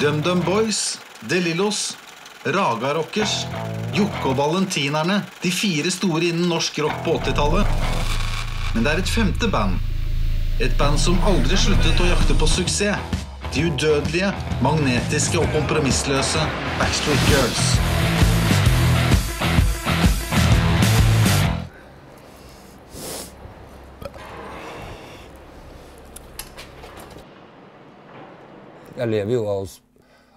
DumDum Boys, De Lillos, Raga Rockers, Jokke og Valentinerne. De fire store innen norsk rock på 80-tallet. Men det er et femte band. Et band som aldri sluttet å jakte på suksess. De udødelige, magnetiske og kompromissløse Backstreet Girls. Jeg lever jo av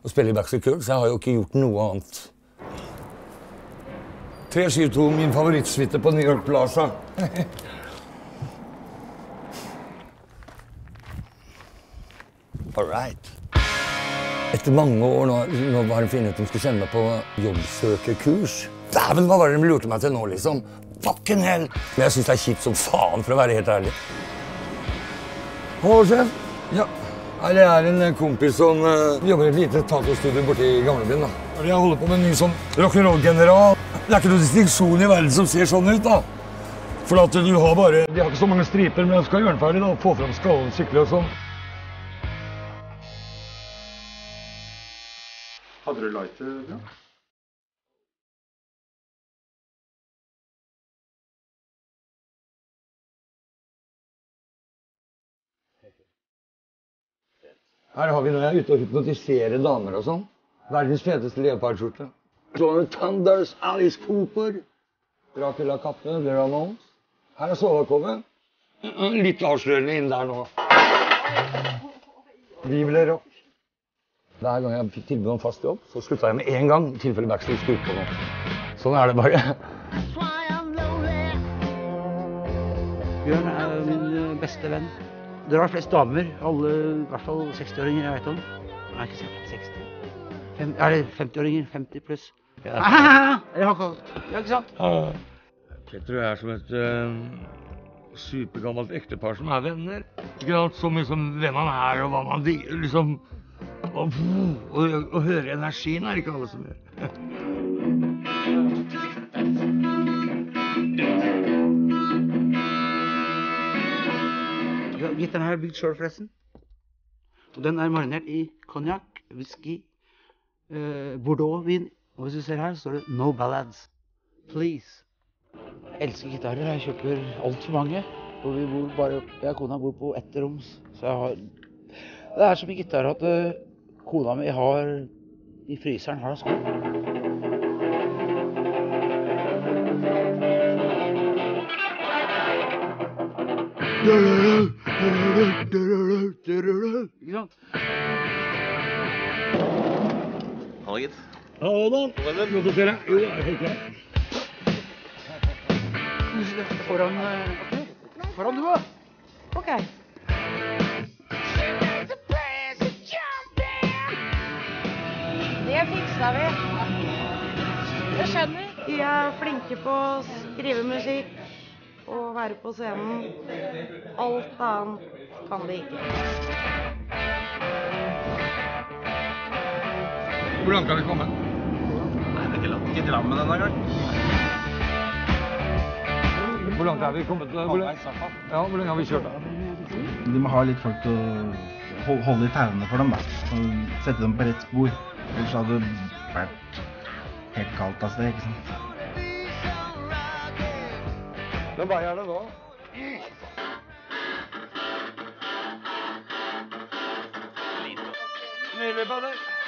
å spille i Backstreet Girls. Jeg har jo ikke gjort noe annet. 372, min favorittsuite på New York Plaza. All right. Etter mange år nå, nå var det funnet ut de skulle sende meg på jobbsøkerkurs. Dæven, hva var det de lurte meg til nå, liksom? Fucking hell! Men jeg syns det er kjipt som faen, for å være helt ærlig. Hallo, sjef. Ja. Nei, Det er en kompis som uh, jobber i et lite tacostudio borte i gamlebyen. Jeg holder på med en ny sånn rock'n'roll-general. Det er ikke noen distinksjon i verden som ser sånn ut, da. For at du har bare De har ikke så mange striper, men de skal gjøre den ferdig. da, Få fram skallen skikkelig og sånn. Hadde du lighter? Ja? Her har vi når jeg er ute og hypnotiserer damer og sånn. Verdens feteste leopardskjorte. Johnny Thunders, Alice Cooper, Dracula Kappe, The Ramones. Her er sovekoven. Litt avslørende inn der nå. Vive rock. Hver gang jeg fikk tilbud om fast jobb, så slutta jeg med en gang. i tilfelle Backstreet skulle på noe. Sånn er det bare. Bjørn er min beste venn. Drar flest damer. Alle, i hvert fall 60-åringer jeg vet om. Nei, ikke 60. Fem, er det 50-åringer? 50 pluss. Ja, ja, ikke sant? Petter og jeg er som et uh, supergammelt ektepar som er venner. Ikke sant? Så mye som hvem man er og hva man digger. Liksom. Og, og, og høre energien er ikke alle som gjør. Ja, Gitaren her er bygd sjøl, forresten. Og den er marinert i konjakk, whisky, eh, bordeaux-vin. Og hvis du ser her, står det 'No Ballads'. Please. Jeg elsker gitarer. Jeg kjøper altfor mange. Og vi bor bare, jeg og kona bor på ettroms. Så jeg har Det er som en gitar at eh, kona mi har i fryseren har sko. Ikke sant? Hallo, gitt. Hallo, da. Godt å se deg. Jo, det er helt greit. Foran eh, Foran du, da. OK. Det fiksa vi. Jeg skjønner. De er flinke på å skrive musikk og være på scenen. Alt annet kan de ikke. Hvor langt har vi kommet? Nei, det er ikke langt. Til Drammen denne gang. Hvor langt er vi kommet? Hvor, ja, hvor lenge har vi kjørt? da? Du må ha litt folk til å holde i tauene for dem, da. Og sette dem på rett spor. Ellers hadde det vært helt kaldt av sted, ikke sant. Men hva er det nå? Nydelig, Peder. Jeg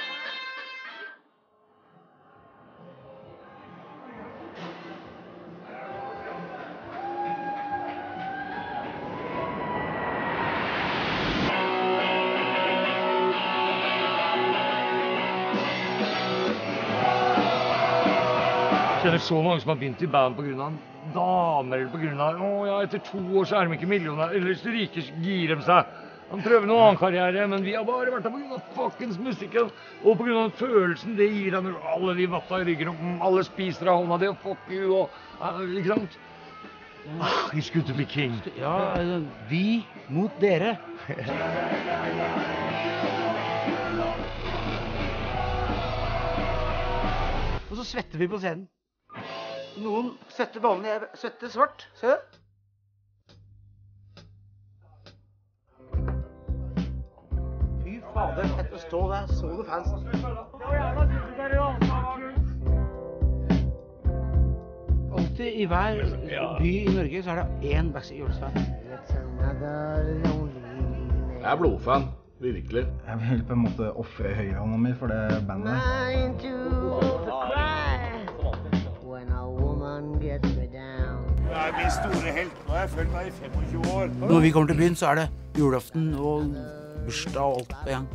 kjenner så mange som har begynt i band pga. damer eller på grunn av, Å ja, etter to år så er de ikke millionærer. Eller så rike gir de seg. Han prøver noen annen karriere, men vi har bare vært der pga. fuckings musikken. Og pga. følelsen det gir deg når alle de vatta i ryggen, og alle spiser av hånda di, og fuck you, og Ikke sant? Ah, he's good to be king. Ja, altså, vi mot dere. Og så svetter vi på scenen. Noen svette vanlig, jeg svetter svart. Se det. Fy Fader, etter å stå der, så du fansen. Alltid i hver by i Norge så er det én Backstreet Girls-fan. Jeg er blodfan. Virkelig. Jeg vil på en måte ofre høyrehånda mi for det bandet. Når vi kommer til byen, så er det julaften og bursdag og alt på dere.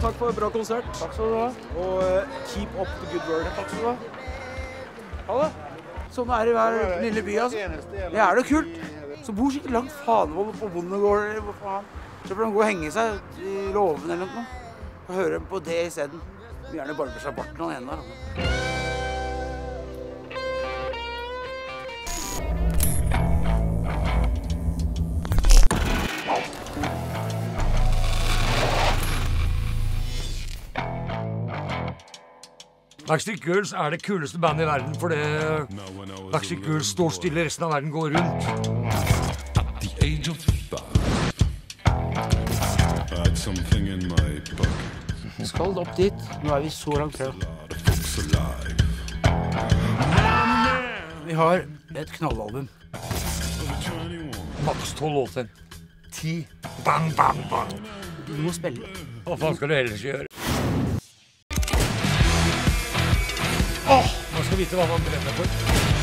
Takk for en bra konsert. Takk skal du ha. Og uh, keep up the good work. Takk skal du ha. Ha det. Sånn er det i hver lille by, altså. Det er det kult. Så bor sikkert langt fanevoll på bondegård eller hva faen. Så får de gå og henge seg i låven eller noe. Og høre på det isteden. Gjerne barbe seg barten han ene der. Backstreet Girls er det kuleste bandet i verden fordi Backstreet Girls står stille, resten av verden går rundt. the age of five, I had something in my pocket. Skal opp dit. Nå er vi så langt fra. Vi har et knallalbum. Maks tolv låter. Ti. Bang, bang, bang. Du må spille. Hva faen skal du ellers gjøre? Åh, man skal vite hva man brenner for.